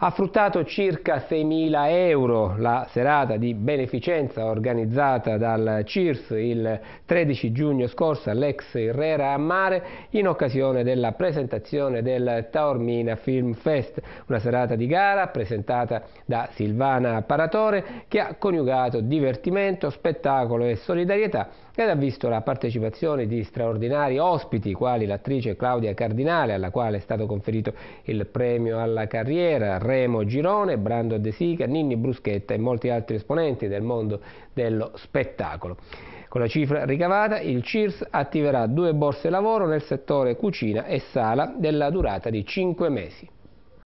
Ha fruttato circa 6.000 euro la serata di beneficenza organizzata dal CIRS il 13 giugno scorso all'ex Herrera a Mare in occasione della presentazione del Taormina Film Fest, una serata di gara presentata da Silvana Paratore che ha coniugato divertimento, spettacolo e solidarietà ed ha visto la partecipazione di straordinari ospiti quali l'attrice Claudia Cardinale alla quale è stato conferito il premio alla carriera, Remo Girone, Brando De Sica, Ninni Bruschetta e molti altri esponenti del mondo dello spettacolo. Con la cifra ricavata il CIRS attiverà due borse lavoro nel settore cucina e sala della durata di 5 mesi.